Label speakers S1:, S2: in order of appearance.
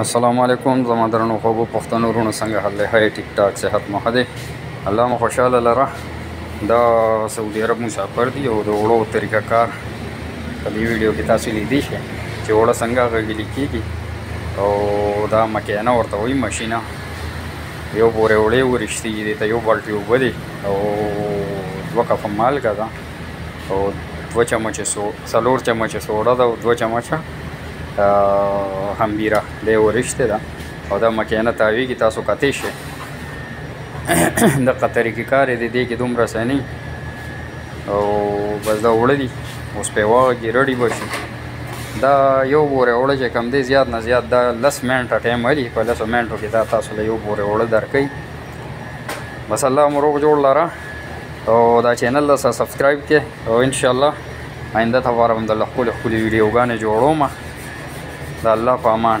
S1: السلام علیکم زما درنو خوږو پښتنو ورونو څنګه حال دی هی ټیک ټاک صحت مو ښه دی الله مو خوشحاله لره دا سعودي عرب مسافر دي او د اوړو طریقه کار په دې ویډیو کې تاسو لیدی شئ چې اوړه څنګه غږیل کېږي او دا مکینه ورته وایي ماشینه یو بورې اوړې ورشتېږي دې ته یو بالټي اوبه دي او دوه کفه مالګه ده او دوه چمچه سو څلور چمچه سوډا ده او دوه چمچه همبیره دی ورشته ده او دا مکینه تاویږي تاسو کتې شئ دغه طریقې کار دی دی کې دومره سني او بس دا وړه دي اوس په واږي رډي بشي دا یو بوره وړه چې کم دی زیات نه زیات دا لس منټه ټایم لري په لسو منټو کې دا تاسو له یو بوره وړه درکوي بس الله مو روغ جوړ لره او دا چینل د سبسکرایب کې او ان شاء الله آینده ته غواړم د خپل خپل ویډیوګانې جوړوم د الله په امان